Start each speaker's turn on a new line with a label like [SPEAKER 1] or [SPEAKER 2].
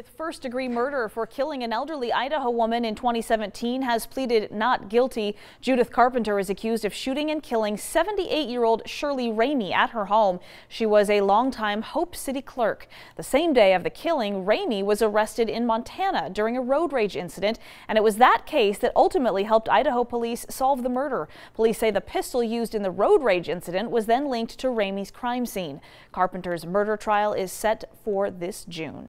[SPEAKER 1] With first degree murder for killing an elderly Idaho woman in 2017 has pleaded not guilty. Judith Carpenter is accused of shooting and killing 78 year old Shirley Ramey at her home. She was a longtime Hope City clerk. The same day of the killing, Ramey was arrested in Montana during a road rage incident, and it was that case that ultimately helped Idaho police solve the murder. Police say the pistol used in the road rage incident was then linked to Ramey's crime scene. Carpenter's murder trial is set for this June.